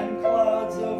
and clouds of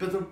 Dedim